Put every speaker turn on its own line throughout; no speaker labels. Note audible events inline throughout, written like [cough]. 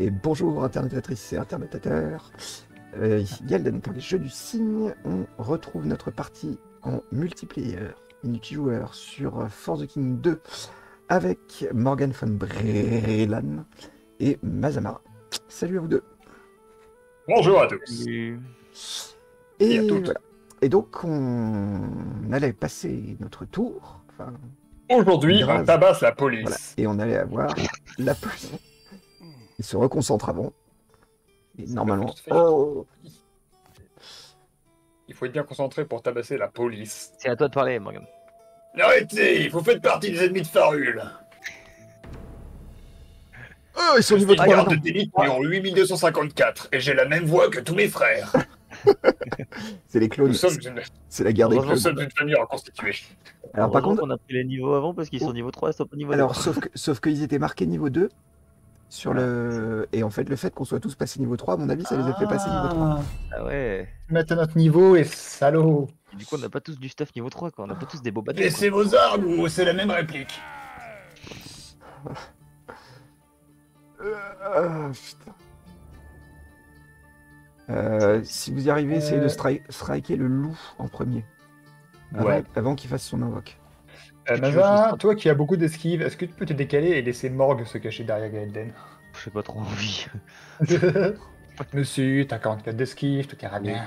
Et bonjour internautatrices et internautateurs. Euh, ici Galden pour les jeux du cygne. On retrouve notre partie en multiplayer, multijoueur sur Force the King 2 avec Morgan von Brelan et Mazamara. Salut à vous deux.
Bonjour à tous.
Et,
Et à toutes.
voilà. Et donc on allait passer notre tour. Enfin,
Aujourd'hui, on tabasse la police.
Voilà. Et on allait avoir la plus. Il se reconcentre avant. Et normalement. Oh
Il faut être bien concentré pour tabasser la police.
C'est à toi de parler, Morgan.
Arrêtez, vous faites partie des ennemis de Farul.
Oh, ils sont niveau
suis
3
garde de
maintenant.
d'élite numéro 8254 et j'ai la même voix que tous mes frères. [laughs]
C'est les clones.
Nous une,
C'est la guerre des
nous
clones.
sommes une famille reconstituée.
Alors par contre,
qu'on a pris les niveaux avant parce qu'ils sont niveau 3, ils sont pas niveau
alors
2.
sauf que, sauf qu'ils étaient marqués niveau 2 sur le et en fait le fait qu'on soit tous passés niveau 3 à mon avis ça les a fait passer niveau 3.
Ah ouais.
Mettre à notre niveau et salaud.
Et Du coup, on n'a pas tous du stuff niveau 3, quoi. On n'a pas tous des beaux bateaux.
Laissez vos armes ou c'est la même réplique.
Euh, putain. Euh, si vous y arrivez, essayez de stri- striker le loup en premier. Avant,
Ouais.
avant qu'il fasse son invoque.
Euh,
que
toi qui as beaucoup d'esquives, est-ce que tu peux te décaler et laisser Morgue se cacher derrière Gaelden
J'ai pas trop envie. [laughs]
Monsieur, t'as 44 d'esquive, tout ira bien.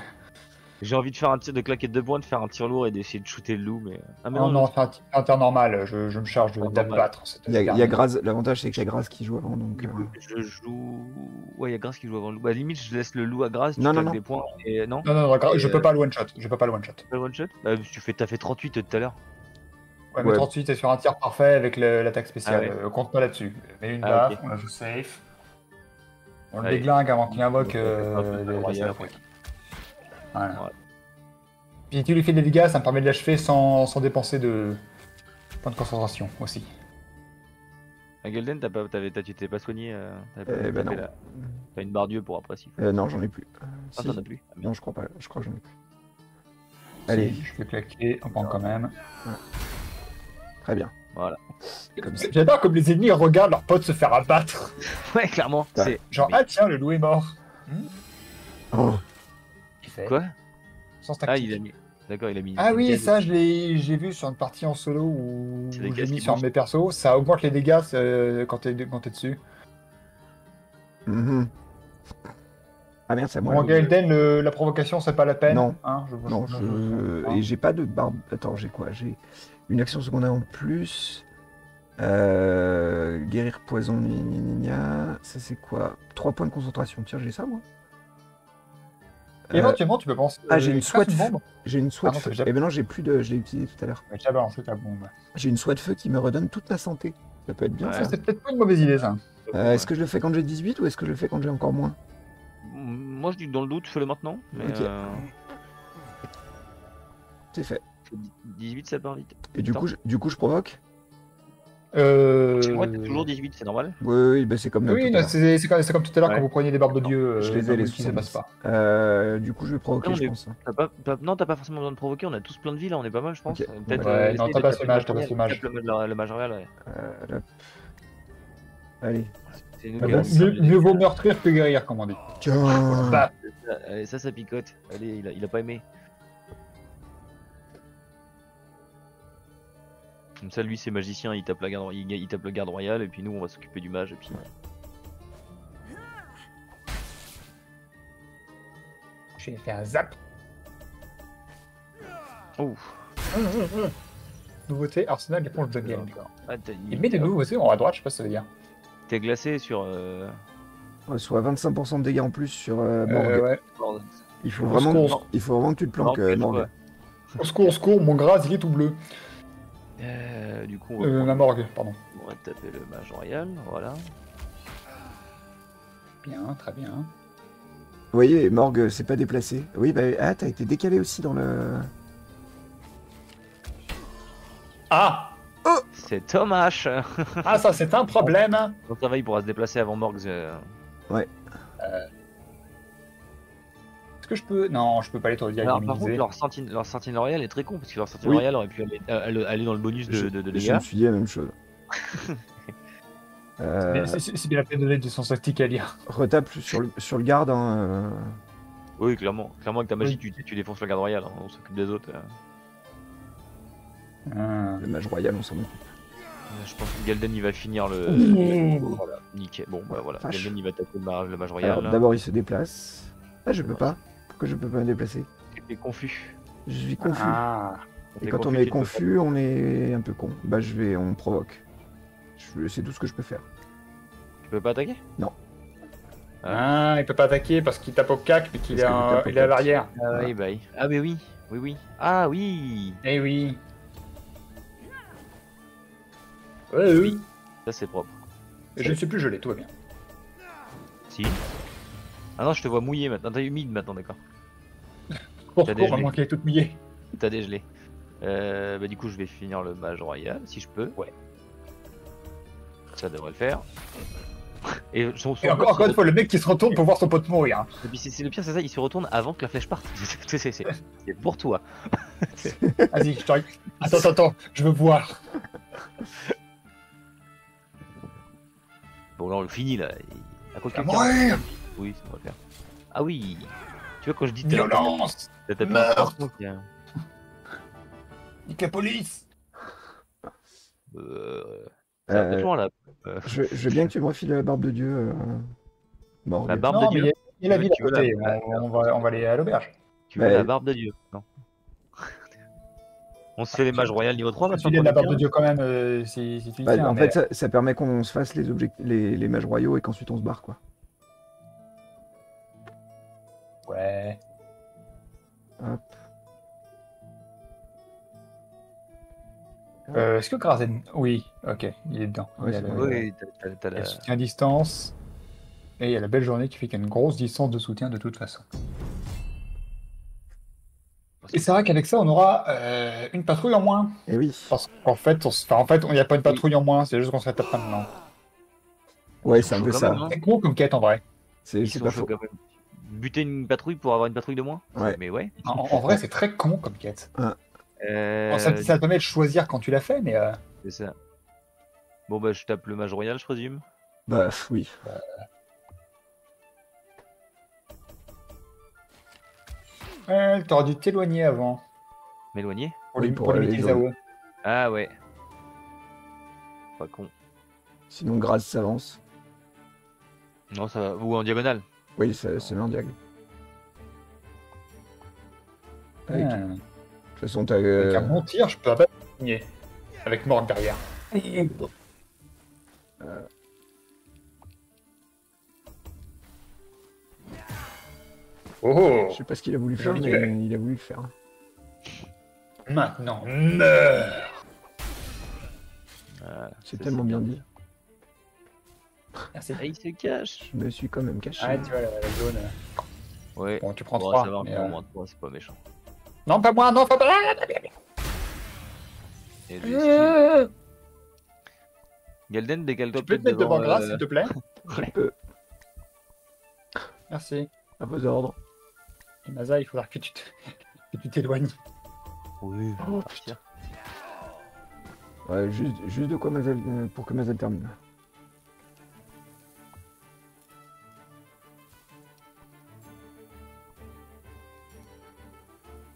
J'ai envie de faire un tir de claquette de poing, de faire un tir lourd et d'essayer de shooter le loup, mais. Ah, mais
Non,
non,
non, c'est un, tir normal, je, je me charge de- d'abattre.
Il y a, y a. Graz, l'avantage c'est qu'il y a Graz qui joue avant donc. Euh,
je joue. Ouais, il y a Grace qui joue avant le loup. Bah, limite, je laisse le loup à Grace, tu
Non, non,
claques
non.
des points et. Non?
Non, non, non, Gra- je peux
euh,
pas le one shot. Je peux pas le one shot.
Pas one shot Bah, tu fais, t'as fait 38 tout à l'heure.
Ouais, mais
Ouais.
38 est sur un tir parfait avec le- l'attaque spéciale.
Ah ouais.
Euh, compte pas là-dessus. Mets une
Ah,
baffe, on la joue safe. On le déglingue avant qu'il invoque euh,
royal.
saloperies. Voilà.
Ouais.
Puis si tu lui fais des dégâts, ça me permet de l'achever sans, sans dépenser de points de concentration aussi.
À Gelden, t'as pas, t'avais, t'as- tu t'es pas soigné euh,
Eh ben
la- T'as une barre Dieu pour après, si.
euh, non, j'en ai plus. Euh,
Ah,
si.
t'en as plus Ah.
Non, je crois pas. Je crois que j'en ai plus. Allez,
Si, je vais claquer un point quand même.
Très bien.
Voilà.
Comme ça.
J'adore comme les ennemis regardent leurs potes se faire abattre. [laughs]
Ouais, clairement.
Ouais.
C'est.
Genre,
Mais-
ah tiens, le loup est mort.
Oh,
Il fait.
Quoi?
Sans
Ah, il a mis. D'accord, il a mis.
Ah oui,
case.
ça, je l'ai j'ai vu sur une partie en solo où j'ai mis sur mes persos. Ça augmente les dégâts euh, quand t'es quand t'es dessus.
Ah merde, c'est moi.
Bon, Gaelden, le- la provocation, c'est pas la peine.
Non.
Hein, je,
Non,
je-
je... et j'ai pas de barbe. Attends, j'ai quoi? J'ai une action secondaire en plus. Euh... Guérir poison, gna, gna, gna, gna. Ça c'est quoi? 3 points de concentration. Tiens, j'ai ça moi
Et
Euh,
Éventuellement, tu peux penser.
ah, j'ai une
crache
SWAT.
bombe.
J'ai une SWAT
Ah non,
feu.
t'as déjà-
Eh ben non, j'ai plus de. Je l'ai utilisé tout à l'heure. J'ai une SWAT feu qui me redonne toute la santé. Ça peut être bien
Ouais.
ça.
Ça, c'est peut-être pas une mauvaise idée, ça.
Euh, est-ce que je le fais quand j'ai 18 ou est-ce que je le fais quand j'ai encore moins?
Moi, je dis dans le doute, fais-le maintenant. Mais
Ok.
euh,
C'est fait.
18, ça part vite.
Et du
Attends.
coup, je, du coup, je provoque
Euh...
Chez moi, t'as toujours 18, c'est normal?
Oui, oui, bah, c'est comme
Oui,
tout à
non,
l'heure.
c'est c'est comme, tout à l'heure
Ouais.
quand vous preniez des barbes de dieu.
Je
euh,
les ai les
ça passe
70.
pas.
Euh, du coup, je vais provoquer,
Non,
je pense. hein.
T'as pas, t'as- non, t'as pas forcément besoin de provoquer, on a tous plein de vies là, on est pas mal, je pense.
Ouais,
euh,
non, t'as pas ce mage, t'as pas ce mage.
Le, le, le mage royal, ouais.
Allez.
Qui
bon,
avons-
mieux, mieux vaut meurtrir que guérir, comme on dit.
Tiens
Bah,
Allez, ça, ça picote. Allez, il a, il a pas aimé. Comme ça, lui, c'est magicien, il tape, la garde, il, il tape le garde royal, et puis nous, on va s'occuper du mage, et puis.
je vais faire un zap.
Oh
Nouveauté, Arsenal, éponge de miel.
ah,
Il met des nouveautés en haut à droite, je sais pas ce que ça veut dire.
T'es glacé sur. Euh...
On reçoit 25% de dégâts en plus sur euh, Morgue.
Euh, ouais.
il, faut
Au
vraiment,
secours.
il faut vraiment que tu te planques,
Morgue,
euh, Morgue.
ouais.
Au secours, au secours, mon gras, il est tout bleu.
Euh, du coup, on va,
Euh,
prendre-
ma morgue, pardon.
on va taper le mage royal, voilà.
Bien, très bien.
Vous voyez, Morgue s'est pas déplacé. Oui, bah, ah, t'as été décalé aussi dans le.
Ah
C'est Thomas
Ah, ça, c'est un problème
Donc ça va, il pourra se déplacer avant Morgs. euh,
Est-ce que je peux... Non, je peux pas aller trop
Alors, par contre, leur sentinelle, leur sentinelle royale est très con parce que leur sentinelle
Oui.
royale aurait pu aller, euh, aller- aller dans le bonus de,
je,
de, de
je
dégâts.
me suis dit la même chose. [laughs] Euh,
C'est bien la peine de donner du sens tactique à lire.
retape sur le, sur le garde. hein, euh,
Oui, clairement. Clairement, avec ta magie,
Oui.
tu, tu défonces le garde royal. hein, On s'occupe des autres. euh.
Ah.
le mage royal, on s'en occupe.
Euh, Je pense que Galden il va finir le. Voilà, nickel. Bon, bah voilà.
Vache.
Galden il va taper le, mage- le mage
Alors,
royal.
d'abord, il se déplace. Ah, je peux pas. Pourquoi je peux pas me déplacer
T'es confus.
Je suis confus.
Ah.
Et quand on est confus, on est un peu con. Bah, je vais, on provoque. Je- C'est tout ce que je peux faire.
Tu peux pas attaquer
Ah, il peut pas attaquer parce qu'il tape au cac, mais qu'il est, à l'arrière.
Ah oui, bah oui. Ah, mais oui. Oui, oui. Ah oui
Eh oui. Ouais, oui.
Ça, c'est propre.
Je ne suis plus gelé, tout va bien.
Si. Ah non, je te vois mouillé maintenant. T'as humide maintenant, d'accord. [laughs]
Pour
T'as
court,
dégelé.
à moins qu'elle est toute mouillée.
T'as dégelé. Euh, bah, du coup, je vais finir le mage royal, si je peux.
Ouais.
Ça devrait le faire. Et, son, son
Et encore, encore une fois, le mec qui se retourne pour voir son pote mourir. hein.
Et puis c'est- le pire, c'est ça, il se retourne avant que la flèche parte. [laughs] C'est- pour toi. [laughs]
Vas-y, je te règle. Attends, attends, attends, je veux voir.
Bon, là, on le finit là. Il- À quoi
À
quelqu'un- Oui, ça va le faire. Ah oui Tu vois, quand je dis
Violence
t'as y a-
Nique la police
Euh,
Euh,
franchement, là,
je, je veux bien que tu me refiles la barbe de Dieu. euh,
la barbe
Non,
de Dieu.
il y a- la
Tu veux-
ville à côté.
la-
On, on va, on va aller à l'auberge.
Tu veux la barbe de Dieu Non. On se fait les mages royales niveau 3
Tu
maintenant
de la
le
de Dieu quand même, euh, si, si tu y
Bah,
tiens,
en
mais-
fait, ça, ça permet qu'on se fasse les, objectifs, les, les mages royaux et qu'ensuite on se barre, quoi.
Ouais.
Hop.
Euh, Est-ce que Grazen... Oui, ok, il est dedans.
Oui, t'as- t'as
il y a soutien à distance. Et il y a la belle journée qui fait qu'il y a une grosse distance de soutien de toute façon. Et c'est vrai qu'avec ça, on aura euh, une patrouille en moins.
Et oui.
Parce qu'en fait, on se- enfin, en fait, il n'y a pas une patrouille en moins, c'est juste qu'on se tape maintenant.
Ouais, c'est un peu ça.
hein.
C'est con comme quête en vrai.
C'est pas faux.
quand même. Buter une patrouille pour avoir une patrouille de moins
Ouais.
Mais ouais.
En, en vrai, c'est très con comme quête.
Euh,
Bon, ça, ça te permet de choisir quand tu l'as fait, mais euh,
C'est ça. Bon bah je tape le mage royal, je présume.
Bah oui.
Ouais, t'aurais dû t'éloigner avant.
M'éloigner?
Pour,
Oui,
les,
pour
pour limiter les.
Ah ouais. Pas con.
Sinon, grâce s'avance.
Non, ça va. Ou en diagonale.
Oui, ça se met en diagonale. Avec-
Ah.
De toute façon, t'as.
Avec
euh,
un bon tir, je peux pas gagner. Avec Morgue derrière. Oh
Je sais pas ce qu'il a voulu faire, mais il a voulu le faire.
Maintenant, meurs
Ah,
C'est tellement bien dit.
Merci.
Ah, il se cache.
Je me suis quand même caché.
Ah, tu vois, la, la zone. euh,
Ouais.
Bon, tu prends
Bon,
3.
ça va, encore moins 3, c'est pas méchant.
Non, pas moi, non, pas moi
Et le style. Galden, décale-toi
Tu peux te mettre devant
devant,
Grâce,
euh,
s'il te plaît
Je peux.
Merci.
À vos ordres.
Et Maza, il faudra que tu te- [laughs] que tu t'éloignes.
Oui,
Oh,
on va partir.
Ouais, juste, juste de quoi Mazel, euh, pour que Mazel termine.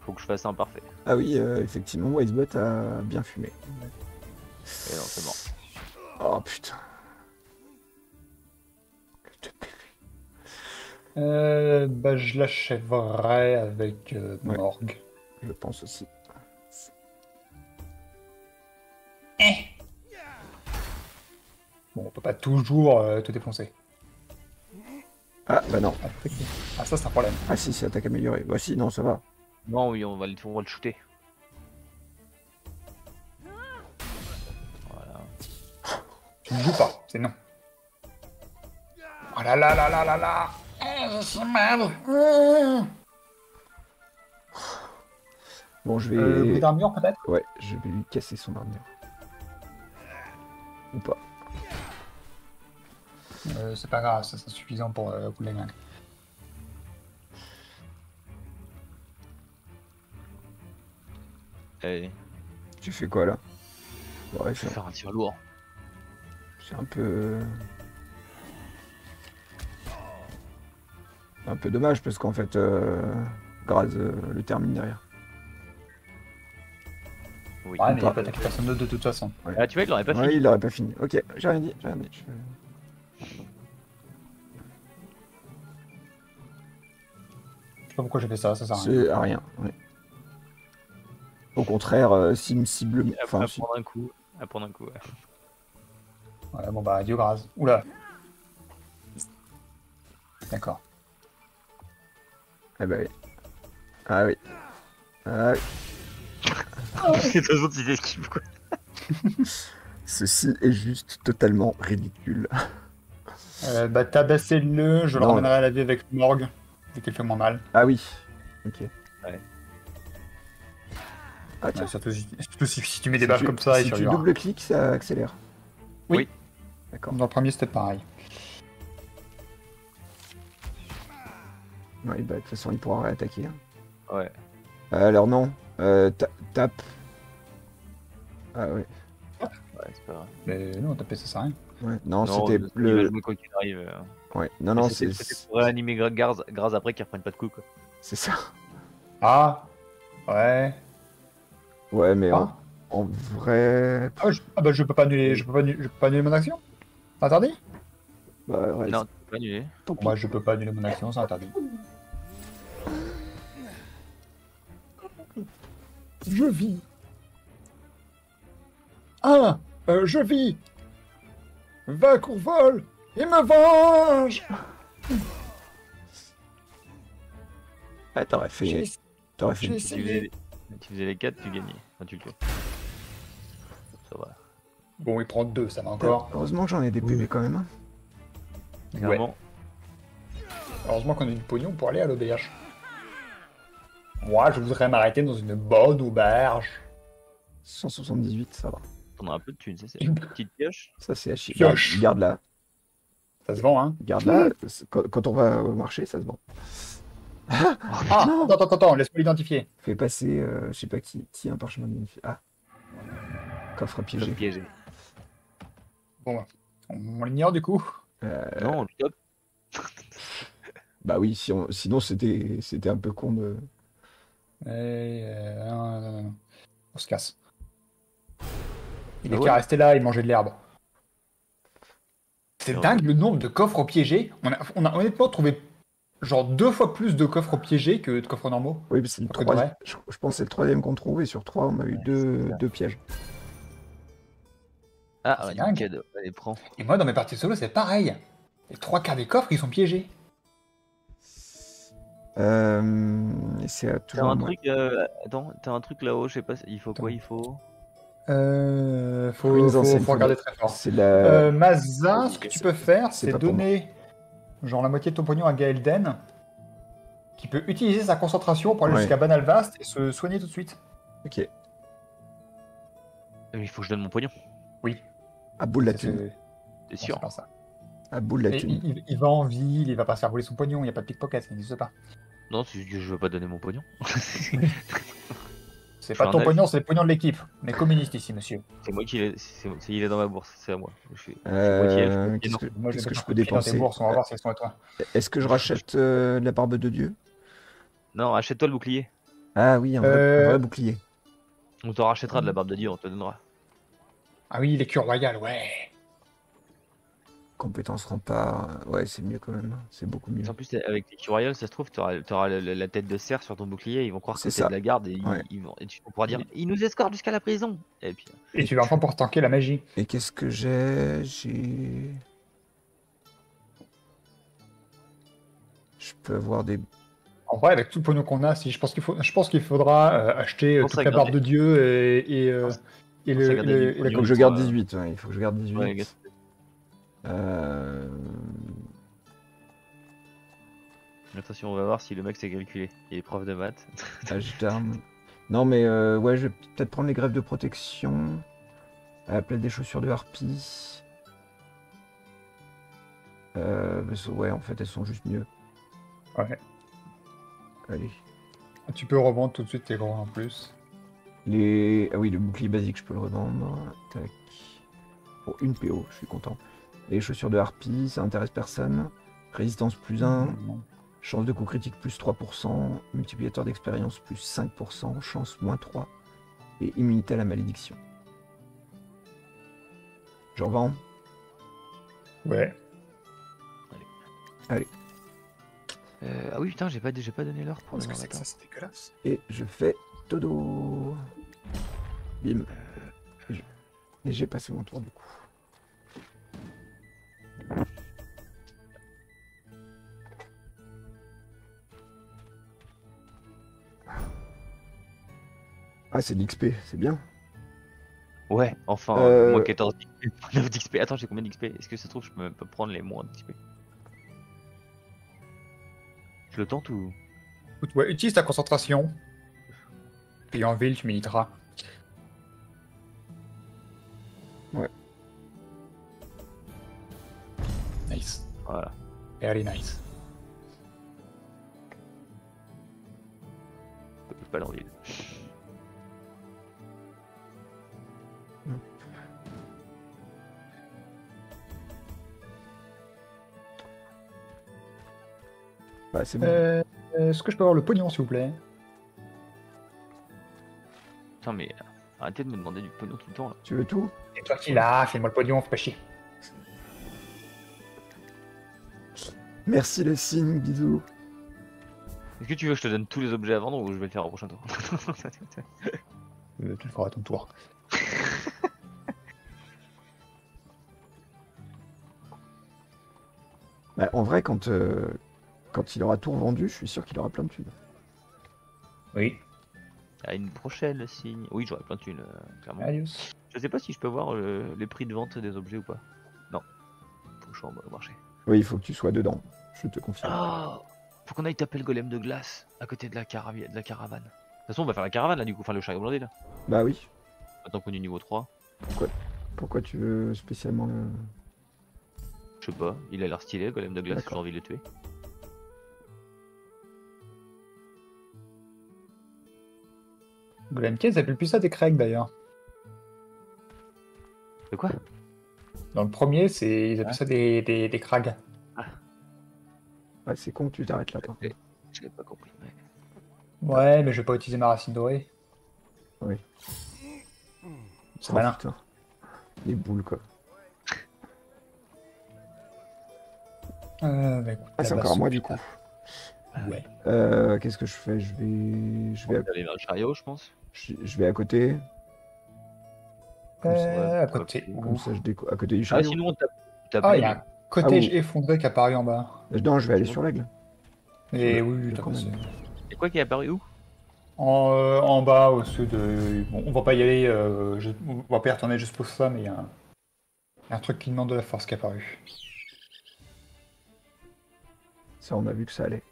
Faut que je fasse un parfait.
Ah oui, euh, effectivement, Wisebot a bien fumé.
Et non, c'est mort.
Oh putain.
Euh, bah, je l'achèverai avec euh,
Ouais.
Morgue.
Je pense aussi.
Bon, on peut pas toujours euh, tout défoncer.
Ah bah non.
Ah. Ah, ça, c'est un problème.
Ah si, c'est attaque améliorée. Bah si, non, ça va.
Non, oui, on va le, on va le shooter. Voilà.
Tu ne joues pas, c'est non. Oh là là là là là là Eh, Je suis mal
Bon, je vais...
euh, d'armure, peut-être?
Ouais, je vais lui casser son armure. Ou pas.
euh, C'est pas grave, ça c'est suffisant pour euh, de la gueule.
Allez,
Tu fais quoi là? Ouais,
je vais faire un tir lourd.
C'est un peu. Un peu dommage parce qu'en fait, euh, Graz euh, le termine derrière.
Oui.
Ouais, mais il
pas.
a pas attaqué personne d'autre de toute façon.
Ah, tu vois, il aurait pas
Ouais,
fini.
il aurait pas fini. Ok, j'ai rien dit, j'ai rien dit. je-
Je sais pas pourquoi j'ai fait ça, ça sert à rien.
C'est à rien. ouais. Au contraire, euh, s'il me cible.
À,
Enfin,
à
si-
prendre un coup. À prendre un coup. ouais.
Ouais, bon bah, adieu Graz. Oula. D'accord.
Eh ben oui. Ah oui. Ah oui. [laughs]
Les deux autres, ils esquivent quoi. [laughs]
Ceci est juste totalement ridicule.
Euh, bah, tabassez-le, je le ramènerai à la vie avec le morgue. Dès qu'il fait moins mal.
Ah oui. Ok.
Ouais.
Ah tiens.
Ouais, surtout, si, surtout si, si tu mets des
Si
balles
tu-
comme ça,
si tu
survivra.
double-cliques, ça accélère.
Oui.
D'accord.
Dans le premier, c'était pareil.
Oui, bah, de toute façon, il pourra réattaquer. hein.
Ouais.
Euh, alors non. Euh, ta- tape. Ah ouais.
Ouais, c'est pas grave.
Mais non, taper, ça sert à rien.
ouais. Non,
Non,
c'était le.
quoi qu'il arrive. euh.
Ouais. Non, non, c'est
c'était pour réanimer Gra- Graz, Graz après qu'il reprenne pas de coups quoi.
c'est ça.
Ah Ouais.
Ouais, mais en,
Ah,
en vrai.
ah, je, ah bah je peux pas annuler, je peux pas, annuler- je peux pas annuler mon action? C'est interdit?
Bah, ouais,
Non, tu peux pas annuler.
Moi je peux pas annuler mon action, c'est interdit. Je vis. Ah euh, Je vis Va Courvol Il me venge
Ah, t'aurais fait. T'aurais fait.
tu faisais, tu faisais les 4, tu gagnais. Enfin, tu le. Ça va.
Bon, il prend deux, ça va encore.
Heureusement que j'en ai des PV quand même. hein.
Heureusement qu'on a du pognon pour aller à l'OBH. Moi, je voudrais m'arrêter dans une bonne auberge.
178, ça va.
On a un peu de thunes, ça c'est [laughs] une petite pioche.
Ça, c'est chier.
Pioche.
Garde là.
Ça se vend, hein
Garde là. Quand, quand on va au marché, ça se vend.
Ah
Non.
Attends, attends, attends, laisse-moi l'identifier.
Fais passer, euh, je sais pas qui, qui un parchemin d'identification. Ah. Coffre piégé.
Piégé.
Bon, on l'ignore du coup.
Euh,
Non, top.
bah oui, si on- sinon c'était c'était un peu con de.
Et, euh, non. On se casse. Il
Ah
est
ouais.
qu'à rester là et manger de l'herbe. C'est
Ouais.
dingue le nombre de coffres piégés. On a, on a honnêtement trouvé genre deux fois plus de coffres piégés que de coffres normaux.
Oui, mais c'est le troisième.
vrai.
Je, je pense que c'est le troisième qu'on trouve et sur trois on a eu deux, deux pièges.
Ah,
C'est
un
dingue.
cadeau. Allez, prends.
Et moi dans mes parties solo c'est pareil. Les trois quarts des coffres ils sont piégés.
Euh, c'est
T'as un truc, euh, attends, un truc là-haut, je sais pas, il faut quoi, il faut?
Euh, faut, faut,
anciennes,
faut
faut
regarder très fort.
La.
Euh, Mazin, ce que tu peux faire,
C'est
donner genre la moitié de ton pognon à Gaelden, qui peut utiliser sa concentration pour aller
Ouais.
jusqu'à Banalvast et se soigner tout de suite.
Ok.
Mais Il faut que je donne mon pognon,
Oui,
À bout de la thune.
t'es
c'est
sûr
pas ça.
À bout de la thune.
il, il- il va en ville, il va pas se faire voler son pognon, il n'y a pas de pickpocket, ça n'existe pas.
Non, c'est juste que je veux pas donner mon pognon. [laughs]
C'est pas ton pognon, c'est le pognon de l'équipe. On est communiste ici, monsieur.
c'est moi qui l'ai, c'est, c'est- il est dans ma bourse, c'est à moi. Je suis,
Euh, Qu'est-ce que,
Moi,
que je peux dépenser
bourses, on va voir si elles sont à toi.
Est-ce que je rachète euh, la barbe de Dieu?
Non, achète-toi le bouclier.
Ah oui, un vrai,
Euh,
un vrai bouclier.
On te rachètera de la barbe de Dieu, on te donnera.
Ah oui, les cures royales, ouais.
Compétence rempart. Ouais, c'est mieux quand même. C'est beaucoup mieux.
En plus, avec les royales, ça se trouve, t'auras, t'auras la, la tête de cerf sur ton bouclier, ils vont croire que
C'est
de la garde et, ils-
Ouais.
ils, vont, et tu pourras dire il nous escorte jusqu'à la prison. Et puis,
Et tu vas enfin pour tanker la magie.
Et qu'est-ce que j'ai? J'ai. Je peux avoir des.
En vrai, avec tout le pognon qu'on a, si je pense qu'il faut, je pense qu'il faudra euh, acheter euh, toute la barbe
garder.
de Dieu et, et, euh, le, le-
Il faut que je garde
euh,
18. ouais, il faut que je garde 18.
ouais, gars,
Euh,
attention, on va voir si le mec sait calculer. Il est prof de maths. [laughs]
Âge d'armes. [laughs] Non, mais euh, ouais, je vais peut-être prendre les grèves de protection. À la place des chaussures de harpie. Euh, ouais, en fait, elles sont juste mieux.
Ouais.
Allez.
Tu peux revendre tout de suite tes gros en plus.
Les... Ah oui, le bouclier basique, je peux le revendre. Tac. Pour une PO, je suis content. Les chaussures de harpie, ça intéresse personne. Résistance plus 1,
Non.
chance de coup critique plus 3%, multiplicateur d'expérience plus 5%, chance moins 3, et immunité à la malédiction. Je revends.
Ouais.
Euh, ah oui, putain, j'ai pas, j'ai pas donné l'heure pour le
que c'est que
matin.
ça C'est dégueulasse.
Et je fais Todo. Bim. Je- Et j'ai passé mon tour du coup. Ah, c'est de l'XP, c'est bien.
Ouais, enfin,
Euh,
moins 14 d'XP, 9 d'XP. Attends, j'ai combien d'XP Est-ce que ça se trouve, je peux même pas prendre les moins d'XP Je le tente ou?
Écoute, ouais, utilise ta concentration. Puis en ville, tu militeras.
Ouais.
Nice.
Voilà.
Very nice.
Je peux pas dans
Bah, c'est bon.
Euh, Est-ce que je peux avoir le pognon, s'il vous plaît?
Putain, mais arrêtez de me demander du pognon tout le temps là.
Tu veux tout?
C'est toi qui l'as, file-moi le pognon, fais pas chier.
Merci le signe, bisous.
Est-ce que tu veux que je te donne tous les objets à vendre ou je vais le faire au prochain tour [laughs]
Euh, tu le feras à ton tour.
Bah, en vrai, quand, euh, quand il aura tout revendu, je suis sûr qu'il aura plein de thunes.
Oui.
À une prochaine, le signe. Oui, j'aurai plein de thunes, euh, clairement.
Adios.
Je sais pas si je peux voir euh, les prix de vente des objets ou pas. Non. Faut que je sois en mode marché.
Oui, il faut que tu sois dedans. Je te confirme.
Oh Faut qu'on aille taper le golem de glace à côté de la, de la caravane. De toute façon, on va faire la caravane là, du coup, enfin le chariot blindé là.
Bah oui.
Maintenant qu'on est niveau 3.
Pourquoi tu veux spécialement le.
Je sais pas, il a l'air stylé, le golem de glace, j'ai envie de le tuer.
Golem Case s'appelle plus ça des Craig d'ailleurs.
De quoi?
Dans le premier, c'est ils appellent ça des, des, des Krags.
Ouais, c'est con que tu t'arrêtes là.
Je l'ai pas compris. mais-
Ouais, mais je vais pas utiliser ma racine dorée.
Oui.
C'est
Oh,
malin.
putain. Les boules quoi.
Euh, bah, écoute,
Ah, c'est encore à moi du coup.
Ouais.
Euh, Qu'est-ce que je fais? Je vais. Je vais
aller vers le chariot, je pense.
Je je vais à côté. Comme ça,
Euh, à
ouais,
côté.
Comme ça, je déco... à côté du
Ah, sinon on tape. tape
Ah, il y a un cottage
Ah, oui.
effondré qui apparu en bas.
Non, je vais aller sur l'aigle.
Et
le-
oui, oui, t'as.
Et quoi qui est apparu où?
En, euh, en bas, au sud. euh, bon, on va pas y aller. euh, je- on va pas y retourner juste pour ça, mais il y, a un- il y a un truc qui demande de la force qui est apparu.
Ça, on a vu que ça allait.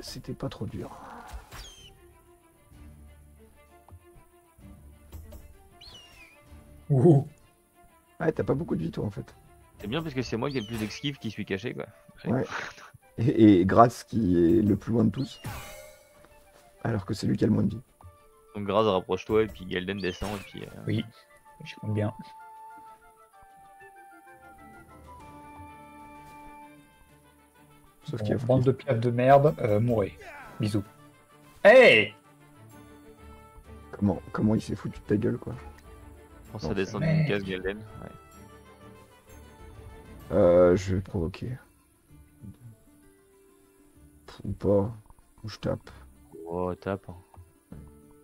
C'était pas trop dur.
Ouh.
Ouais, t'as pas beaucoup de vie toi en fait.
C'est bien parce que c'est moi qui ai le plus d'esquive qui suis caché quoi.
Ouais. Et, et qui est le plus loin de tous. Alors que c'est lui qui a le moins de vie.
Donc Graz rapproche-toi et puis Gelden descend et puis. euh,
Oui, je compte bien.
Sauf
Bon,
qu'il y a
bande de piafs de merde, euh, mourrez. Bisous. Hey
comment, comment il s'est foutu de ta gueule quoi.
Pense que
Non,
ça descend
c'est-
d'une case Gelden. Ouais.
Euh, je vais provoquer. Ou pas. Ou je tape.
Oh, tape. hein.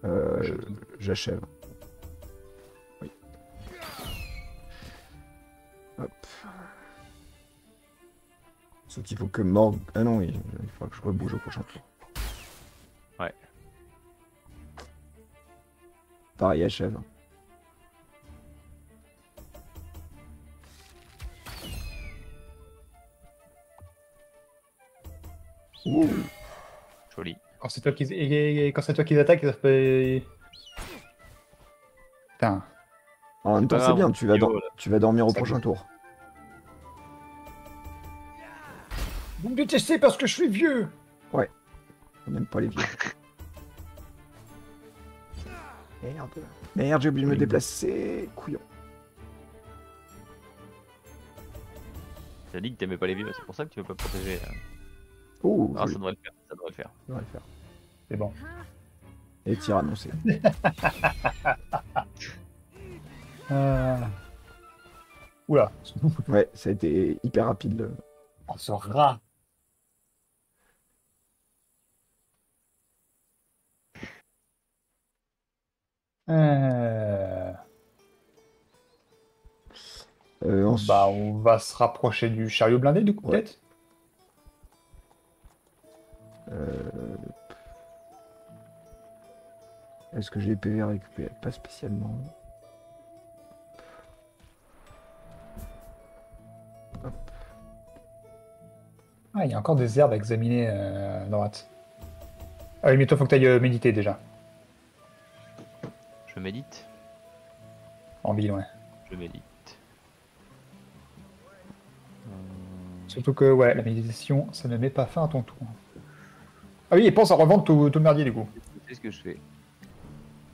Euh, J'achève. Oui. Hop. Sauf qu'il faut que Morg... Ah non, il il faut que je rebouge au prochain tour.
Ouais.
Pareil, achève. Ouh.
Joli.
Quand c'est toi qui quand c'est toi qui attaque, ça fait. Putain.
En même temps,
ah,
c'est bien. Tu vas, dormir au prochain tour.
Vous me détestez parce que je suis vieux. Ouais.
On n'aime pas les vieux. [laughs] Merde. Merde, j'ai oublié de me déplacer. Couillon.
T'as dit que t'aimais pas les vieux, c'est pour ça que tu veux pas protéger.
Oh,
Ah, ça devrait le faire, ça devrait le faire.
Ça devrait le faire.
C'est bon.
Et tir annoncé. [laughs]
Euh... Oula, [laughs]
Ouais, ça a été hyper rapide.
rat. Euh...
Euh, ensuite-
Bah, on va se rapprocher du chariot blindé, du coup,
Ouais.
peut-être?
Est-ce que j'ai les PV à récupérer? Pas spécialement.
Ah, il y a encore des herbes à examiner euh, à droite. Ah oui, mais toi, faut que tu ailles méditer déjà.
Je médite,
En ville, ouais.
je médite.
Surtout que, ouais, la méditation, ça ne met pas fin à ton tour. Ah oui, et pense à revendre tout, tout le merdier, du coup.
C'est ce que je fais.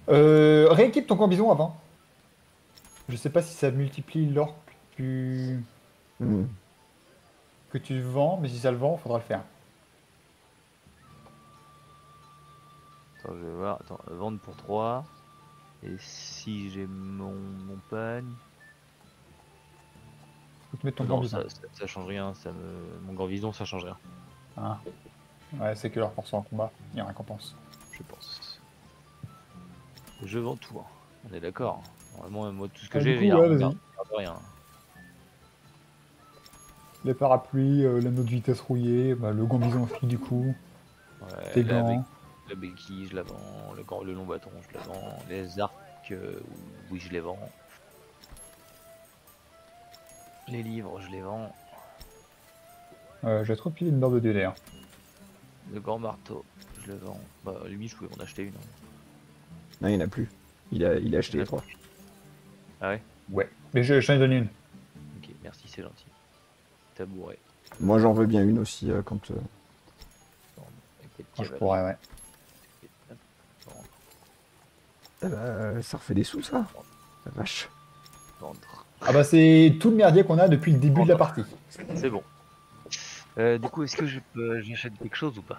Euh, rééquipe ton combinaison avant. Je sais pas si ça multiplie l'or que tu...
Hmm.
que tu vends, mais si ça le vend, faudra le faire.
Attends, je vais voir. Attends, vendre pour 3. Et si j'ai mon, mon pagne.
Faut te mettre ton
Non,
combinaison.
ça, ça, ça change rien. Ça me... Mon grand vision, ça change rien.
Ah. Ouais, c'est que leur pourcent en combat, il y a récompense.
Je pense. Je vends tout. hein. On est d'accord. Vraiment, moi, tout ce que
Ah,
j'ai, a
ouais,
garde rien.
Les parapluies, euh, l'anneau de vitesse rouillé, bah, le combinaison flic du coup,
Ouais,
tes
la,
gants.
la béquille, je la vends. Le, long bâton, je la vends. Les arcs, euh, oui, je les vends. Les livres, je les vends.
Euh, je vais trop piler une barre de d'ailleurs.
Le grand marteau, je le vends. Bah, lui, je pouvais en acheter une. hein.
Non, il n'y en a plus. Il a, il a acheté les trois.
Ah ouais?
Ouais. Mais je, je t'en ai donné une.
Ok, merci, c'est gentil. Tabouret.
Moi, j'en veux bien une aussi euh, quand. euh,
Ah, je pourrais, ouais.
Eh ben, ça refait des sous, ça La vache.
vendre.
Ah bah c'est tout le merdier qu'on a depuis le début de la partie.
C'est bon. Euh, du coup, est-ce que je peux, j'achète quelque chose ou pas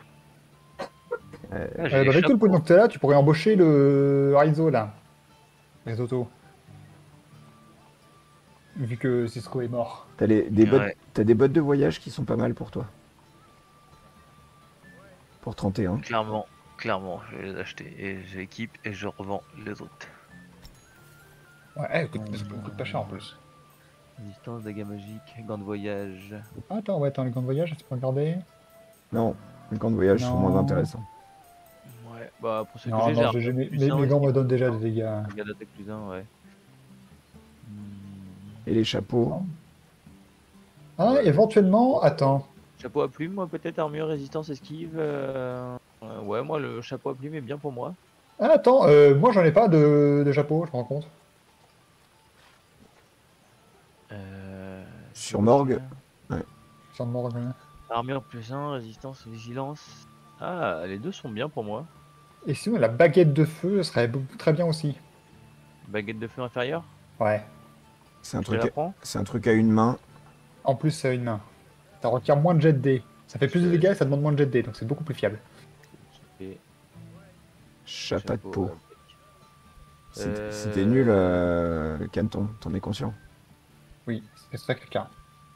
Euh,
Ah, j'ai
Euh,
les
bah, avec tout le
chapeaux.
pognon que t'as là, tu pourrais embaucher le Rizzo là. Les autos. Vu que Cisco est mort.
T'as les- des, bottes-
Ouais.
t'as des bottes de voyage qui sont pas mal pour toi. Pour 31.
Clairement, clairement, je vais les acheter et j'équipe et je revends les autres.
Ouais, eh, ça coûte pas cher en plus.
Distance, dégâts magiques, gants de voyage.
Ah, attends, ouais, attends, les gants de voyage, tu peux regarder
Non, les camps de voyage sont
Non.
moins intéressants.
Ouais, bah pour ceux que
Non,
j'ai, j'ai
j'ai- mes, gants me donnent déjà des dégâts.
Dégâts d'attaque plus 1, ouais.
Et les chapeaux.
Ah, éventuellement, attends.
Chapeau à plume, moi peut-être, armure, résistance, esquive. euh, euh, ouais, moi le chapeau à plume est bien pour moi.
Ah, attends, euh, moi j'en ai pas de, de chapeau, je me rends compte.
Sur Morgue.
Sans morgue. hein.
Armure plus 1, résistance, vigilance. Ah, les deux sont bien pour moi.
Et sinon, la baguette de feu serait beaucoup- très bien aussi.
Baguette de feu inférieure,
Ouais.
C'est un, truc,
prends?
c'est un truc à une main.
En plus, ça a une main. Ça requiert moins de jet de dés. Ça fait plus de dégâts et ça demande moins de jet de dés, donc c'est beaucoup plus fiable.
Et
Chapat de
chapeau,
peau.
euh,
Si
Euh,
nul, euh, Canton, t'en es conscient?
Oui, c'est ça quelqu'un.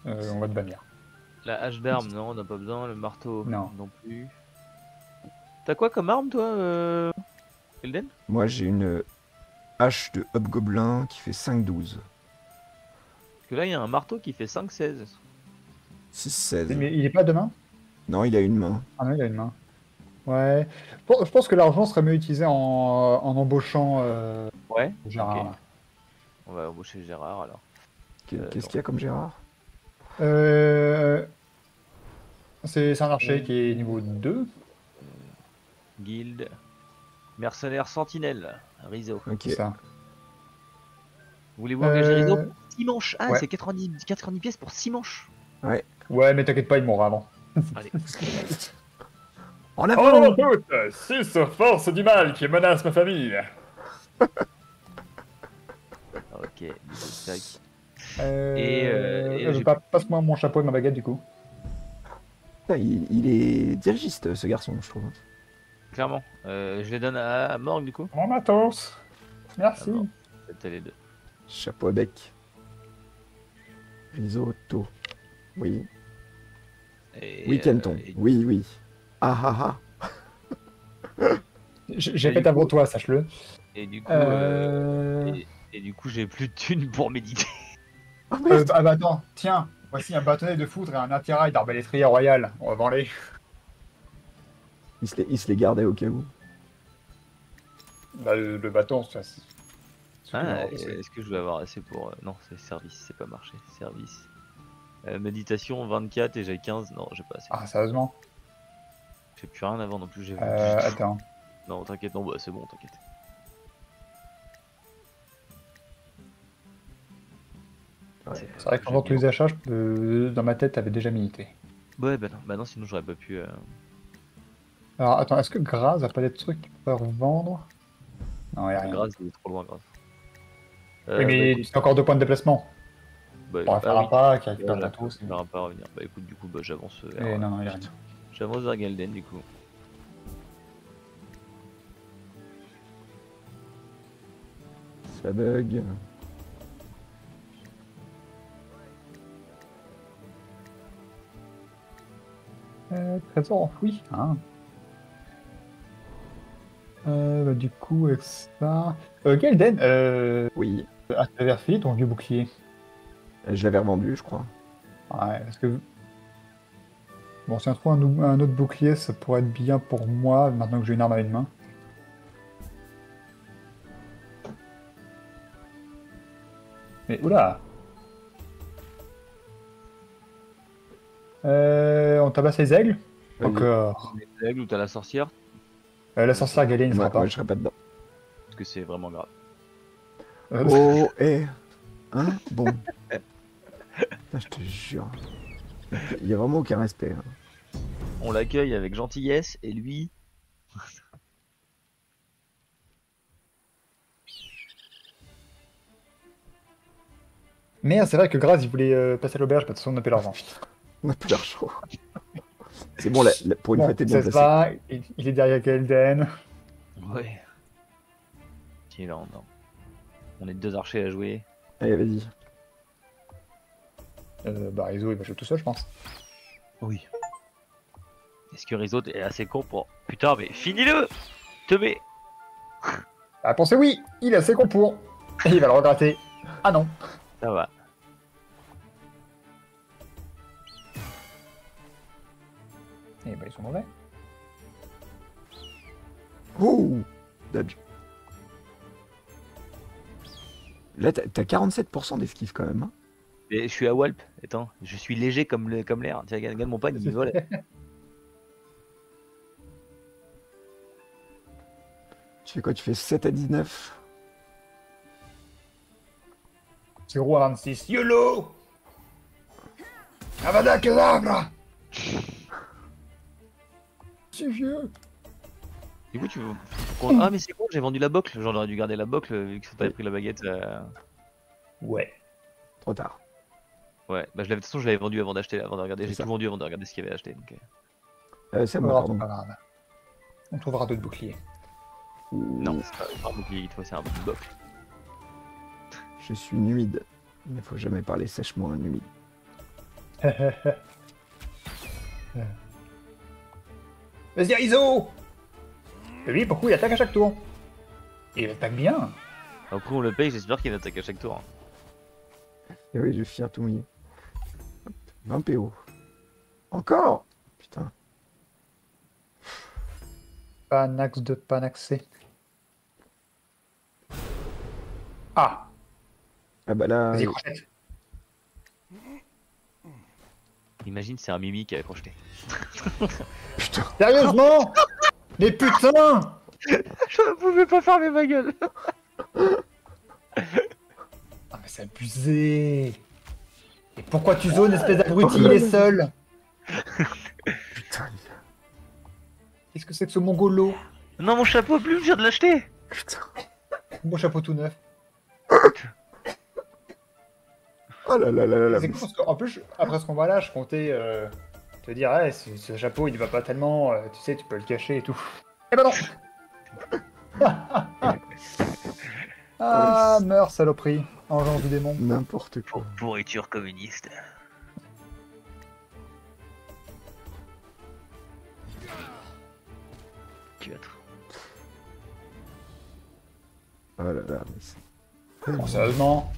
Euh, on va te bannir.
La hache d'arme, non, on n'a pas besoin. Le marteau,
Non.
plus. T'as quoi comme arme, toi, euh... Elden?
Moi, j'ai une hache de hobgoblin qui fait 5-12.
Parce que là, il y a un marteau qui fait 5-16.
6-16.
Mais il est pas de main?
Non, il a une main.
Ah non, il a une main. Ouais. Bon, je pense que l'argent serait mieux utilisé en, en embauchant euh,
Ouais.
Gérard.
On va embaucher Gérard alors.
Qu'est-ce
euh,
qu'il y a comme Gérard?
Euh... C'est un archer qui est niveau 2.
Guild. Mercenaire Sentinelle. Rizzo.
Ok.
Ça.
Vous voulez vous engager.
Euh, Rizzo?
6 manches Ah, c'est 90, pièces pour 6 manches
Ouais. Ouais, mais t'inquiète pas, ils mourra avant.
Allez.
On a
oh, doute 6 force du mal qui menace ma famille [laughs]
Ok, et, euh, et
euh,
j'ai-
pa- Passe-moi mon chapeau et ma baguette du coup.
Il, il est dirigiste, ce garçon, je trouve.
Clairement. Euh, je les donne à Morgue du coup.
Mon matos Merci
Ah bon. Les deux.
Chapeau à bec. Risotto. Oui.
Et,
Oui, Kenton.
euh, et-
Oui, oui. Ah ah ah.
J'ai fait avant toi, sache-le.
Et du coup, euh,
Euh...
et, et du coup, j'ai plus de thunes pour méditer.
Oh,
euh, ah bah attends, tiens, voici un bâtonnet de foudre et un attirail d'arbalétrier royal. On va vendre les. [laughs]
il, se les, il se les gardait au cas où.
Bah, le, le bâton, ça. c'est- c'est-
Ah, Est-ce que je vais avoir assez pour. euh, Non, c'est service, c'est pas marché. Service. Euh, méditation 24 et j'ai 15. Non, j'ai pas assez.
Ah, sérieusement?
J'ai plus rien avant non plus. J'ai
euh. Attends.
Non, t'inquiète, non, bah, c'est bon, t'inquiète.
Ouais.
C'est vrai que pendant tous les achats, je peux- dans ma tête, t'avais déjà milité.
Ouais, bah non, bah non sinon j'aurais pas pu. euh,
Alors attends, est-ce que Graz a pas des trucs qu'il peut revendre Non, y'a rien.
Grâce, il est trop loin, grâce.
Oui, mais c'est encore deux points de déplacement.
bah,
On va
ah
faire un pas qui récupère
là,
ta tour.
ça ne pas revenir. Bah écoute, du coup, bah, j'avance vers.
Eh, non, non, y'a rien.
J'avance vers Galden, du coup.
Ça bug.
Euh, trésor enfoui. Hein. Euh, bah, du coup, avec ça? Euh, Gelden, euh,
Oui.
ah, tu avais refilé ton vieux bouclier.
Je l'avais revendu, je crois.
Ouais, est-ce que. Bon, si on trouve un, un autre bouclier, ça pourrait être bien pour moi, maintenant que j'ai une arme à une main. Mais oula euh, On tabasse les aigles. Encore.
L'aigle ou t'as la sorcière
Euh, la sorcière Galine ne
Ouais,
sera pas.
ouais, je serais pas dedans.
Parce que c'est vraiment grave.
Euh,
Oh, [laughs] eh. Hein Bon. Putain, je te jure. Il y a vraiment aucun respect. hein.
On l'accueille avec gentillesse et lui.
Merde, c'est vrai que Graz il voulait euh, passer à l'auberge, parce que on n'a plus l'argent.
On a plus l'argent. C'est bon, la- la- pour une
Bon,
fois, t'es bien
ça se
placé.
va, il, il est derrière Gelden.
Ouais. Tiens, là, on, on est deux archers à jouer.
Allez, vas-y.
Euh, bah, Rizzo, il va jouer tout seul, je pense.
Oui. Est-ce que Rizzo est assez con pour. Putain, mais finis-le Teubé
La réponse est oui, il est assez con pour. Et il va le regretter. Ah non.
Ça va.
Eh ben, ils sont mauvais.
Oh Dodge. Là, t'as t'as 47% d'esquive quand même. hein.
Et je suis à Walp. Attends, je suis léger comme le- comme l'air. Tiens, regarde, regarde mon pogne, il vole. [laughs]
Tu fais quoi Tu fais 7 à 19
0 à 26. YOLO Avada Kedavra C'est vieux.
Du coup, tu veux. qu'on- Ah, mais c'est con, j'ai vendu la bocle. J'aurais dû garder la bocle vu que t'avais pris la baguette. euh,
Ouais.
Trop tard.
Ouais, bah je l'avais, de toute façon, je l'avais vendu avant d'acheter, avant de regarder. J'ai tout vendu avant de regarder ce qu'il y avait acheté. Donc, euh,
Euh, c'est
pas
pardon.
grave. On trouvera d'autres boucliers.
Non, c'est pas, pas un bouclier qu'il te faut, c'est un bocle.
Je suis numide. Il ne faut jamais parler sèchement à un numide. [laughs]
Vas-y, Et lui, pourquoi il attaque à chaque tour Il attaque bien.
Après, on le paye, j'espère qu'il attaque à chaque tour.
Et oui, je vais finir tout mouillé. Hop, 20 PO. Encore Putain.
Panax de Panaxé. Ah
Ah bah là.
Vas-y, crochette.
Imagine, c'est un Mimi qui avait crocheté. [laughs]
Putain.
Sérieusement [laughs] Mais putain
Je ne pouvais pas fermer ma gueule.
Ah mais c'est abusé Et pourquoi tu zones, espèce d'abruti, il est seul [laughs]
Putain.
Qu'est-ce que c'est que ce mongolo
Non, mon chapeau plume, je viens de l'acheter.
Putain.
Bon chapeau tout neuf.
Oh là là là là là.
C'est cool parce qu'en plus, après ce combat-là, je comptais euh, te dire, ouais, ce, ce chapeau, il ne va pas tellement, euh, tu sais, tu peux le cacher et tout. Eh ben non [laughs] Ah, meurs, saloperie, engeance du démon.
N'importe quoi.
Pourriture communiste.
Oh là là. mais c'est-
Bon, sérieusement,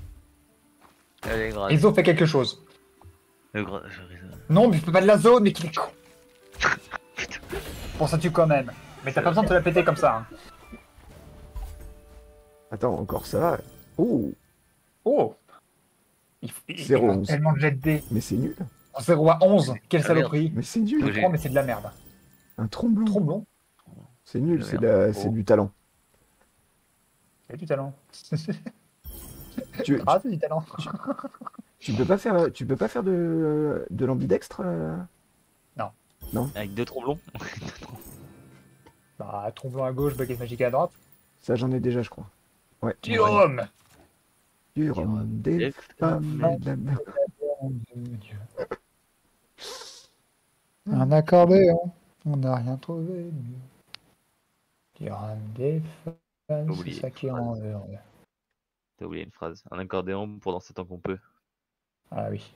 Ils ont fait quelque chose.
Le gra-
Non, mais je peux pas de la zone, mais qu'il est con [laughs] Bon, ça tue quand même. Mais t'as pas besoin de te la péter comme ça. hein.
Attends, encore ça. Oh,
Oh il,
onze.
tellement de jet de dés.
mais c'est nul.
0 à 11, quelle
Ah, merde.
saloperie
Mais c'est nul.
Prends, mais c'est de la merde.
Un tromblon.
Tromblon,
C'est nul, c'est c'est
Oh.
du talent.
il y a du talent. [laughs]
Tu,
Ah, du talent.
tu peux pas faire, tu peux pas faire de, de l'ambidextre euh?
Avec deux tromblons. [laughs]
Bah, tromblon à gauche, baguette magique à droite.
Ça, j'en ai déjà, je crois. Ouais.
Jérôme
Dur, des femmes.
Un accordéon, on n'a rien trouvé de mieux. Des femmes, c'est ça qui rend heureux.
T'as oublié une phrase. Un accordéon pour danser tant qu'on peut.
Ah oui.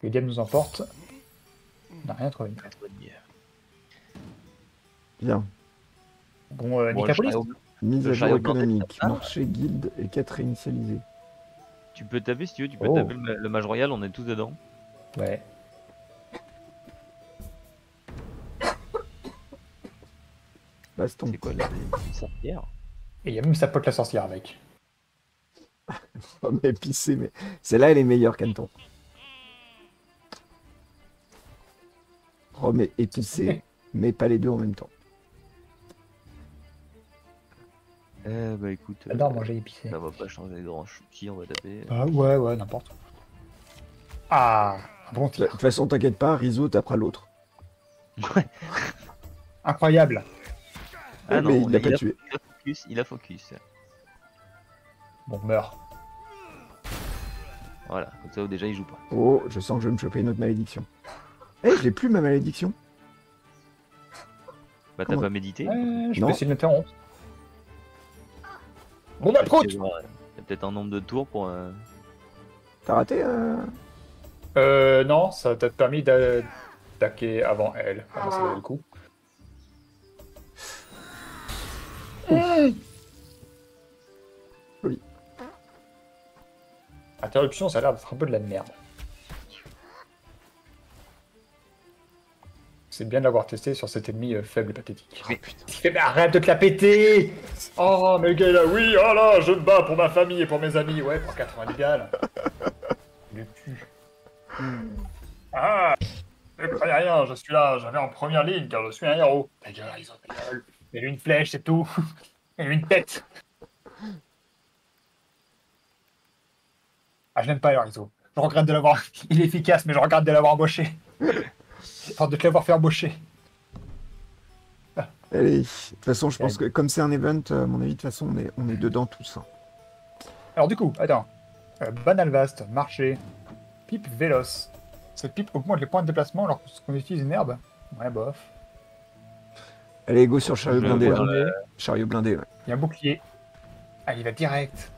Que le diable nous emporte. On n'a rien trouvé.
Bien.
Bon, euh,
Bon,
Nicapolis
Mise à jour économique, marché, guilde et quête réinitialisée.
Tu peux taper si tu veux, tu peux
Oh.
taper le, le mage royal, on est tous dedans.
Ouais.
Baston.
C'est quoi la sorcière?
Et il y a même sa pote la sorcière avec. [laughs]
Oh, mais épicé, mais celle-là, elle est meilleure, Canton. Rhum est épicé, mais pas les deux en même temps.
Eh bah écoute, euh,
J'adore manger épicé.
ça va pas changer grand chose. on va taper.
Ah ouais, ouais, n'importe. Ah, un bon
De toute façon, t'inquiète pas, Rizzo tapera l'autre.
Incroyable.
Ah
mais
non,
il l'a pas tué.
Il a focus, il a focus.
Bon, meurs.
Voilà, comme ça déjà il joue pas.
Oh, je sens que je vais me choper une autre malédiction. Eh, je l'ai plus ma malédiction.
Bah t'as
Comment
pas médité
je
Non.
peux essayer de l'interrompre. Bon, bah, prout
Il y a peut-être un nombre de tours pour. euh,
T'as raté euh...
Euh, non, ça t'a permis d'a- d'attaquer avant elle. Ah, bah, ça le coup.
Oui.
Interruption, ça a l'air d'être un peu de la merde. C'est bien de l'avoir testé sur cet ennemi euh, faible et pathétique.
Mais-
fait, mais arrête de te la péter Oh, mais le gars là, oui, oh là, je me bats pour ma famille et pour mes amis. Ouais, pour 90 balles. Le cul. Ah Ne croyez rien, je suis là, j'avais en première ligne car je suis un héros. Ta gueule, ils ont ta gueule. Il a une flèche, c'est tout. [laughs] Il a une tête. Ah, je n'aime pas Arizo. Je regrette de l'avoir. [laughs] Il est efficace, mais je regrette de l'avoir embauché. Enfin, de te l'avoir fait embaucher.
Allez, de toute façon, je pense que comme c'est un event, euh, à mon avis, de toute façon, on est, on est dedans tous. hein.
Alors du coup, attends. Euh, banal vaste, marché, pipe véloce. Cette pipe augmente les points de déplacement lorsqu'on utilise une herbe. Ouais, bof.
Allez, go sur chariot blindé. là.
Il
Chariot blindé, ouais.
y a un bouclier. Ah, il va direct.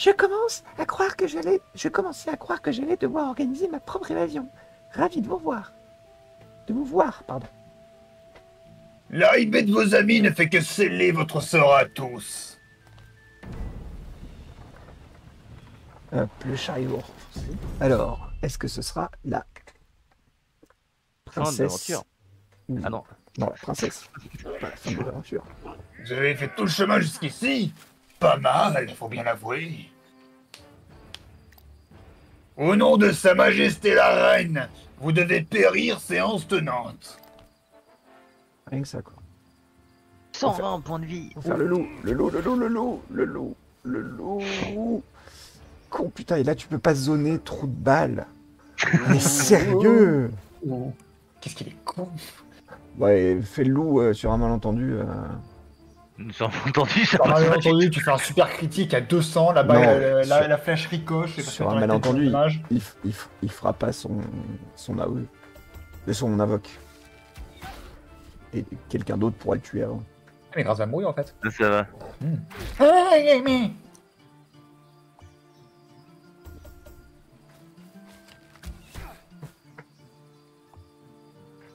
Je commence à croire que j'allais, je commençais à croire que j'allais devoir organiser ma propre évasion. Ravi de vous voir. De vous voir, pardon.
L'arrivée de vos amis ne fait que sceller votre sort à tous.
Hop, le chariot renforcé. Alors, est-ce que ce sera la
Fin de
princesse?
Ah non,
Non, la princesse. Pas la fin de l'aventure.
Vous avez fait tout le chemin jusqu'ici Pas mal, faut bien l'avouer. Au nom de Sa Majesté la Reine, vous devez périr séance tenante.
Rien que ça, quoi.
120 points de vie.
Faire le loup, le loup, le loup, le loup, le loup, le loup. Con, putain, et là, tu peux pas zoner trou de balle. [laughs] Mais sérieux
Oh. Qu'est-ce qu'il est con.
Ouais, fais le loup euh, sur un malentendu. euh,
Sur un malentendu, ça
Sur un
passe pas du
malentendu, tu fais un super critique à 200, la, balle,
Non,
euh, la,
sur-
la flèche ricoche. parce
sur
que
un
dans la tête,
malentendu. Il, il, fera pas son, son AOE. Et son invoque. Et quelqu'un d'autre pourra le tuer avant.
Ah, Mais grâce va mourir en fait.
tout. Ça va.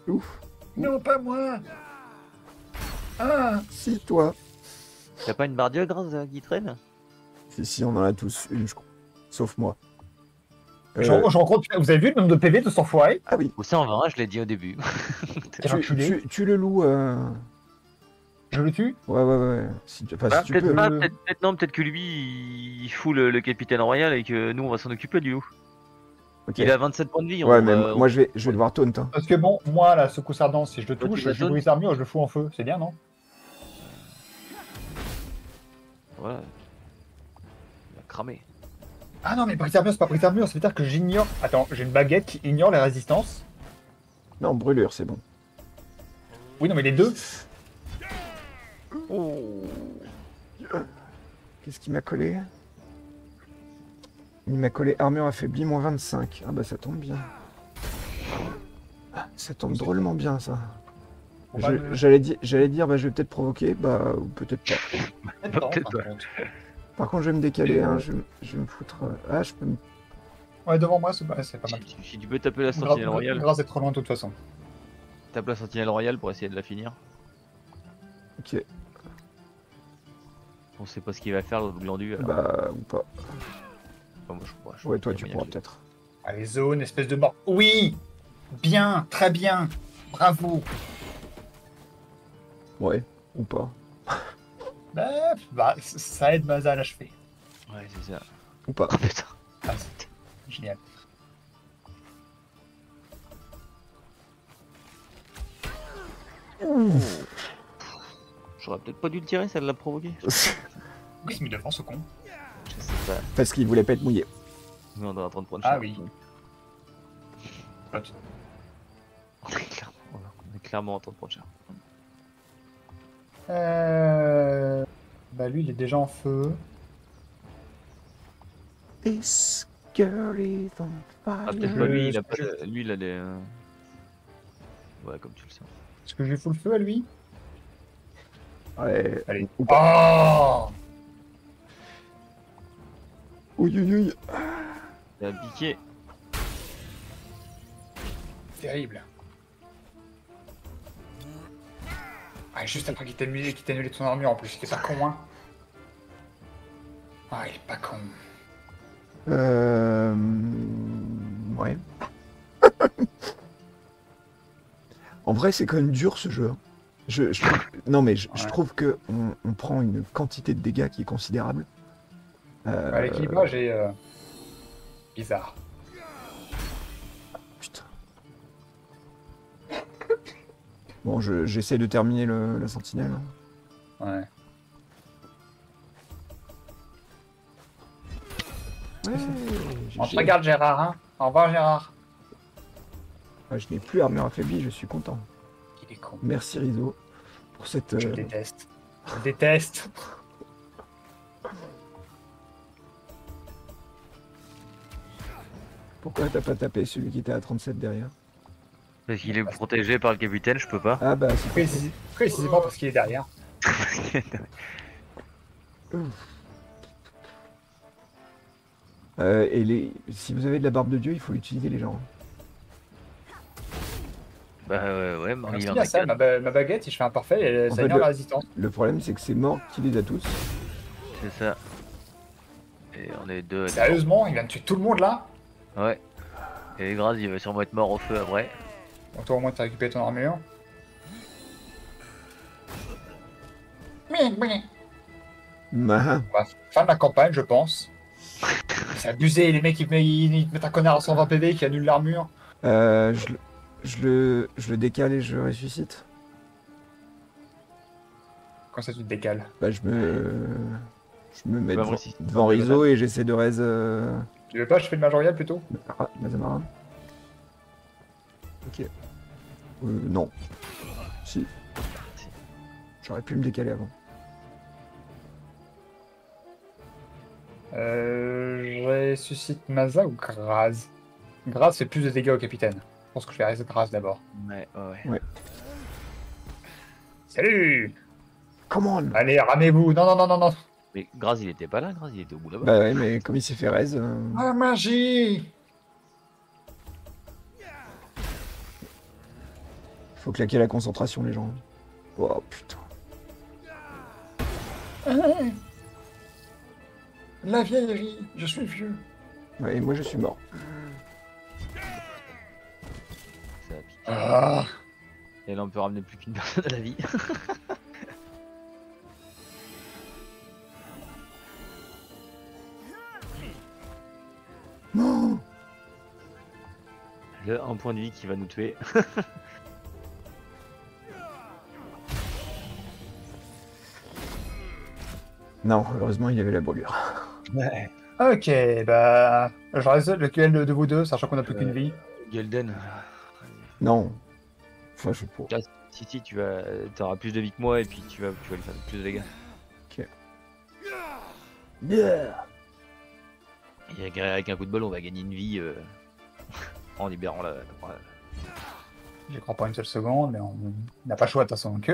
Ouf.
Non, pas moi Ah
Si, toi.
T'as pas une bardiole grâce à qui traîne?
Si, si, on en a tous une, je crois. Sauf moi. Euh,
je, je rencontre, Vous avez vu le nombre de PV de cet enfoiré
Ah oui.
Ou c'est en vain, je l'ai dit au début. [laughs]
Tu,
enculé.
tu, tu le loues. euh,
Je le tue?
Ouais, ouais, ouais. Si tu, enfin,
Ah,
si tu
peut-être
peux.
pas, peut-être peut-être non, peut-être que lui il fout le, le capitaine royal et que nous on va s'en occuper du loup. Il a 27 points de vie.
Ouais,
on,
mais
euh,
moi je vais, je vais devoir taunt. Hein.
Parce que bon, moi, la secousse ardente, si je le touche,
la
je brise l'armure et je le fous en feu. C'est bien, non
Voilà. Il a cramé.
Ah non, mais brise armure, c'est pas brise armure, ça veut dire que j'ignore. Attends, j'ai une baguette qui ignore les résistances.
Non, brûlure, c'est bon.
Oui, non, mais les deux.
Qu'est-ce qui m'a collé? Il m'a collé armure affaiblie, moins 25. Ah bah ça tombe bien. Ah, Ça tombe drôlement bien ça. J'allais dire, j'allais dire, bah je vais peut-être provoquer, bah ou peut-être pas.
Par
pas.
contre.
Par contre, je vais me décaler, hein, je, je vais me foutre. euh, Ah, je peux me.
Ouais, devant moi, c'est pas, c'est pas mal.
Si, tu peux taper la sentinelle royale,
grâce d'être trop loin de toute façon.
tape la sentinelle royale pour essayer de la finir.
Ok,
On sait pas ce qu'il va faire l'autre glandu. alors.
bah ou pas.
Enfin, moi, je crois, je
Ouais, toi tu
a
pourras peut-être.
Allez, zone, espèce de mort. Oui Bien, très bien. Bravo.
Ouais, ou pas.
Bah, bah, ça aide Maza à l'achever.
Ouais, c'est ça.
Ou pas.
Oh putain.
Ah, génial.
J'aurais peut-être pas dû le tirer, ça l'a provoqué.
Oui, il se met devant ce con.
Sais.
Parce qu'il voulait pas être mouillé.
Mais on est en train de prendre
Ah
cher.
oui.
On est clairement, on est clairement en train de prendre cher.
Euh... Bah lui, il est déjà en feu.
This girl is on
Ah, peut-être pas lui, il a pas,
je-
lui, il a des. euh, Ouais, comme tu le sens.
Est-ce que je lui fous le feu à lui?
Ouais.
Allez.
Ou pas.
Oh
Ouïe, ouïe, ouïe.
Il a piqué.
Terrible. Ah, juste après qu'il t'ait annulé, qu'il t'ait annulé ton armure en plus, il est pas con, hein Ah, il est pas con.
Euh... Ouais. [laughs] en vrai, c'est quand même dur ce jeu. hein. Je, je- Non, mais je, trouve que on, on prend une quantité de dégâts qui est considérable. Euh,
À l'équilibrage est euh, bizarre.
Putain. Bon, je- j'essaie de terminer le, la sentinelle.
Ouais.
Ouais,
On te regarde, Gérard, hein Au revoir, Gérard.
Ah, je n'ai plus armure affaiblie, je suis content.
Il est con.
Merci Rizzo pour cette.
Je
euh,
déteste. Je déteste.
Pourquoi t'as pas tapé celui qui était à 37 derrière
Parce qu'il est protégé par le capitaine, je peux pas.
Ah bah c'est
Précis- Précisément parce qu'il est derrière. [laughs]
Euh, et les... si vous avez de la barbe de Dieu, il faut l'utiliser les gens.
bah ouais, ouais, Marie, il
Merci
en a
ça, ma, ba- ma baguette, si je fais un parfait, elle,
En
ça
fait, le-
la résistance.
Le problème c'est que c'est mort qui les a tous.
C'est ça. Et on est deux.
Sérieusement, il vient de tuer tout le monde là?
Ouais. Et Graz, il va sûrement être mort au feu après.
Donc toi au moins t'as récupéré ton armure.
Mahin.
On va fin de la campagne, je pense. C'est abusé, les mecs ils, te mettent- ils te mettent un connard à 120 PV qui annule l'armure.
Euh, je, le- je le... je le décale et je ressuscite.
Quand ça tu te décales.
Bah je me... Je me mets
Bah,
devant, devant Rizzo et j'essaie de raise... Euh...
Tu veux pas, je fais le Majorial plutôt bah,
ah, bah, Mazamara. Ok. Euh, non. Si. J'aurais pu me décaler avant.
Euh, je ressuscite Maza ou Graz? Graz fait plus de dégâts au capitaine. Je pense que je vais rester Graz d'abord.
Ouais, ouais, ouais.
Salut
Come on
Allez, ramez-vous Non, non, non, non, non
mais Graz, il était pas là, Graz, il était au bout là-bas.
Bah ouais, mais comme il s'est fait raise. euh,
Ah, magie
faut claquer la concentration, les gens. Oh putain.
La vieillerie, je suis vieux.
Ouais, et moi je suis mort.
Ça.
Ah
Et là, on peut ramener plus qu'une personne à la vie. [laughs] Le un point de vie qui va nous tuer. [laughs]
Non, heureusement il avait la brûlure.
Ouais.
Ok, bah... Je reste lequel de vous deux, sachant qu'on a plus
Euh,
qu'une vie
Gelden.
Non. Enfin, je sais pas.
Si, si, tu vas, auras plus de vie que moi et puis tu vas, tu vas lui faire plus de dégâts.
Yeah.
Et avec- avec un coup de bol, on va gagner une vie euh, en libérant la. la-
J'y crois pas une seule seconde, mais on n'a pas le choix de toute façon que...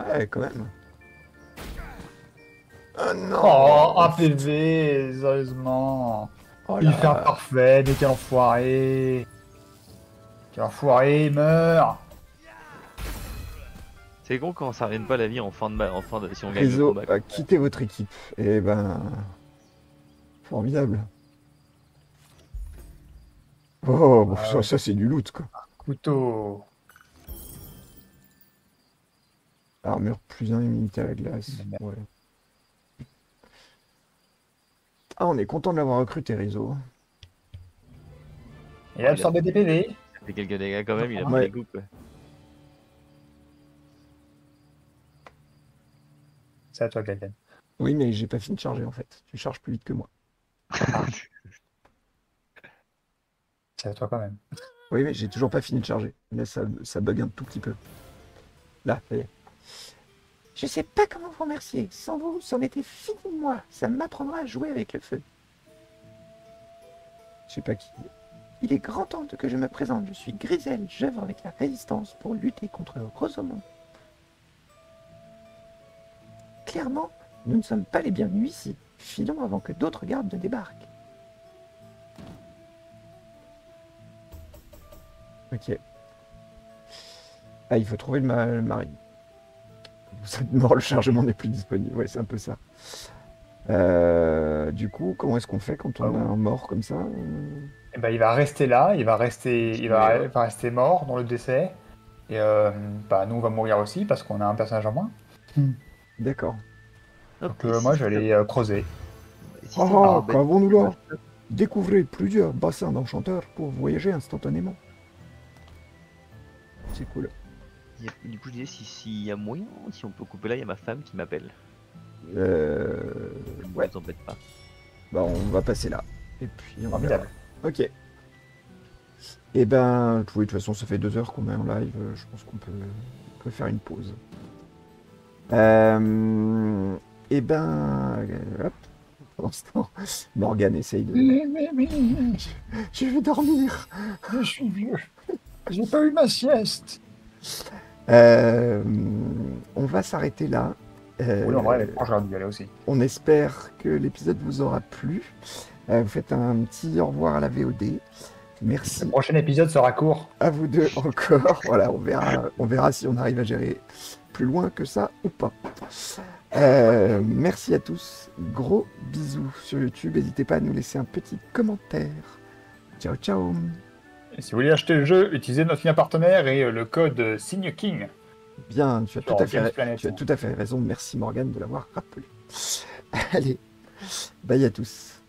Ouais, quand même. Oh non.
Oh, un PV, sérieusement.
Oh là
fait un parfait, mais quel enfoiré. Quel enfoiré, il meurt
C'est con quand ça revienne pas la vie en fin de, ma- en fin de si on gagne le
Réseau
combat.
a quitté votre équipe. Et ben. Formidable. Oh, bon,
Ah
ça,
ouais.
ça, c'est du loot quoi.
Couteau
Armure plus 1, immunité à la glace. Ouais. Ah, on est content de l'avoir recruté, Réseau.
Il a absorbé des PV
Ça fait quelques dégâts quand même, il a
Ouais.
pris des coupes.
C'est à toi, Galden.
Oui, mais j'ai pas fini de charger en fait. Tu charges plus vite que moi. [laughs]
C'est à toi quand même.
Oui, mais j'ai toujours pas fini de charger. Là, ça, ça bug un tout petit peu. Là, ça y est.
Je sais pas comment vous remercier. Sans vous, c'en était fini de moi. Ça m'apprendra à jouer avec le feu.
Je sais pas qui.
Il est grand temps que je me présente. Je suis Grisel. J'œuvre avec la résistance pour lutter contre Rosamond. Clairement, nous ne sommes pas les bienvenus ici. Filons avant que d'autres gardes ne débarquent.
Ok. Ah, il faut trouver le, ma- le êtes mort, le chargement n'est plus disponible. Ouais, c'est un peu ça. Euh, du coup, comment est-ce qu'on fait quand on
Ah
a un mort comme ça?
Eh ben, il va rester là, il va rester, il va,
Ouais.
il va rester mort dans le décès. Et euh, bah, nous, on va mourir aussi parce qu'on a un personnage en moins.
D'accord.
Donc euh, moi, je vais aller euh, creuser.
Si
Oh,
pas bête,
qu'avons-nous là Découvrez plusieurs bassins d'enchanteurs pour voyager instantanément. C'est cool.
il y a- Du coup, je disais si- s'il y a moyen, si on peut couper là, il y a ma femme qui m'appelle.
Euh... Ouais.
Ne vous embête pas.
Bah, on va passer là. Et puis, on.
Formidable.
Ok. Et ben, oui, de toute façon, ça fait deux heures qu'on est en live. Je pense qu'on peut, on peut faire une pause. Euh, et ben, euh, hop. Pendant ce temps, [laughs] Morgane essaye de.
Mais, mais, mais,
Je vais dormir.
je suis vieux. J'ai pas eu ma sieste.
Euh, on va s'arrêter là. Euh,
Oui, en vrai, j'aurais dû y aller aussi.
On espère que l'épisode vous aura plu. Euh, vous faites un petit au revoir à la VOD. Merci
Le prochain épisode sera court.
à vous deux encore. [laughs] voilà, on verra, on verra si on arrive à gérer plus loin que ça ou pas. Euh, merci à tous. Gros bisous sur YouTube. N'hésitez pas à nous laisser un petit commentaire. Ciao, ciao.
Et si vous voulez acheter le jeu, utilisez notre lien partenaire et euh, le code euh, Signe King.
Bien, tu as, tout à fait, tu as tout à fait raison. Merci Morgane de l'avoir rappelé. [laughs] Allez, bye à tous.